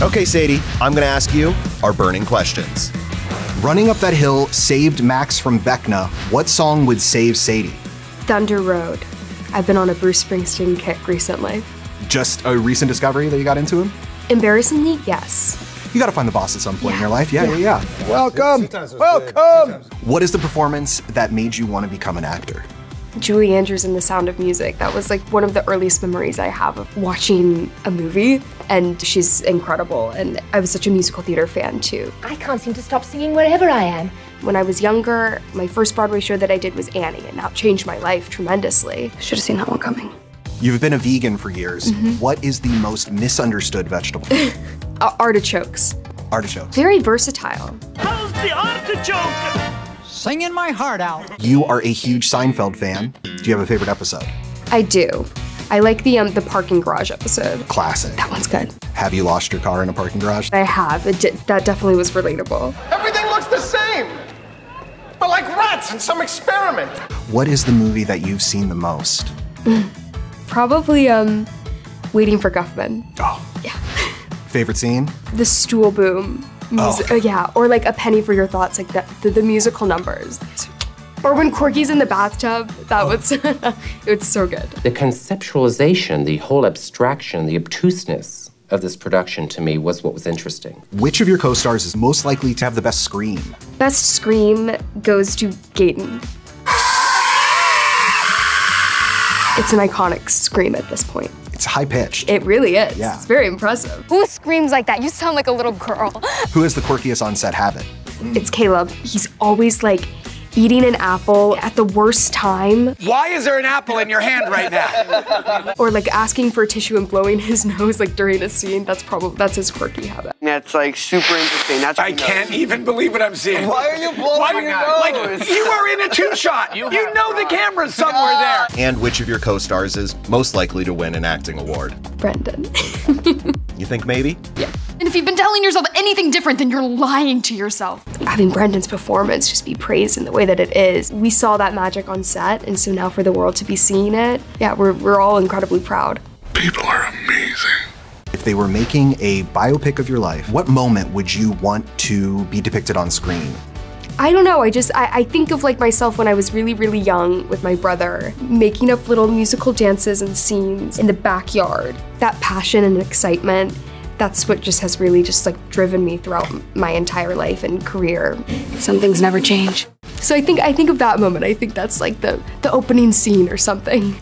Okay, Sadie, I'm going to ask you our burning questions. Running up that hill saved Max from Vecna. What song would save Sadie? Thunder Road. I've been on a Bruce Springsteen kick recently. Just a recent discovery that you got into him? Embarrassingly, yes. You gotta find the boss at some point in your life. Yeah, yeah, Yeah. yeah. Welcome. Welcome. What is the performance that made you want to become an actor? Julie Andrews in The Sound of Music. That was like one of the earliest memories I have of watching a movie, and she's incredible. And I was such a musical theater fan too. I can't seem to stop singing wherever I am. When I was younger, my first Broadway show that I did was Annie, and that changed my life tremendously. Should have seen that one coming. You've been a vegan for years. Mm-hmm. What is the most misunderstood vegetable? Artichokes. Artichokes. Very versatile. How's the artichoke? Singing my heart out. You are a huge Seinfeld fan. Do you have a favorite episode? I do. I like the um, the parking garage episode. Classic. That one's good. Have you lost your car in a parking garage? I have. It di- that definitely was relatable. Everything looks the same. But like rats in some experiment. What is the movie that you've seen the most? Probably um, waiting for Guffman. Oh. Yeah. Favorite scene? The stool boom. Mus- Oh. uh, yeah, or like a penny for your thoughts, like the, the, the musical numbers. Or when Corky's in the bathtub, that was it's so good. The conceptualization, the whole abstraction, the obtuseness of this production to me was what was interesting. Which of your co-stars is most likely to have the best scream? Best scream goes to Gaten. It's an iconic scream at this point. It's high pitched. It really is. Yeah. It's very impressive. Who screams like that? You sound like a little girl. Who has the quirkiest on-set habit? Mm. It's Caleb. He's always like eating an apple at the worst time Why is there an apple in your hand right now? or like asking for a tissue and blowing his nose like during a scene. That's probably that's his quirky habit. That's like super interesting. That's I can't even believe what I'm seeing. Why are you blowing Why- your Like, you are in a two shot. You, know the camera's somewhere there. And which of your co stars is most likely to win an acting award? Brendan. You think maybe? Yeah. And if you've been telling yourself anything different, then you're lying to yourself. Having Brendan's performance just be praised in the way that it is. We saw that magic on set, and so now for the world to be seeing it, yeah, we're, we're all incredibly proud. People are amazing. If they were making a biopic of your life, what moment would you want to be depicted on screen? I don't know. I just I, I think of like myself when I was really really young with my brother, making up little musical dances and scenes in the backyard. That passion and excitement. That's what just has really just like driven me throughout my entire life and career. Some things never change. So I think I think of that moment. I think that's like the the opening scene or something.